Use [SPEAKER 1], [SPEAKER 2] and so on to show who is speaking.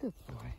[SPEAKER 1] Good boy.